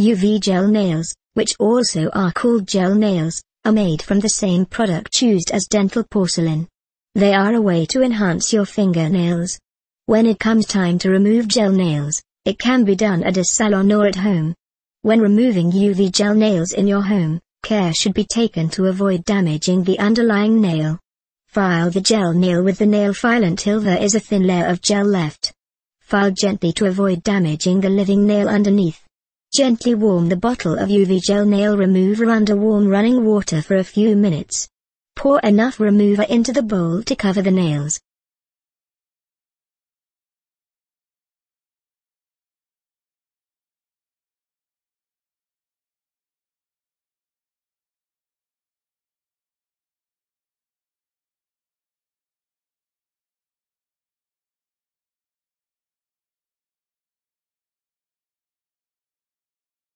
UV gel nails, which also are called gel nails, are made from the same product used as dental porcelain. They are a way to enhance your fingernails. When it comes time to remove gel nails, it can be done at a salon or at home. When removing UV gel nails in your home, care should be taken to avoid damaging the underlying nail. File the gel nail with the nail file until there is a thin layer of gel left. File gently to avoid damaging the living nail underneath. Gently warm the bottle of UV gel nail remover under warm running water for a few minutes. Pour enough remover into the bowl to cover the nails,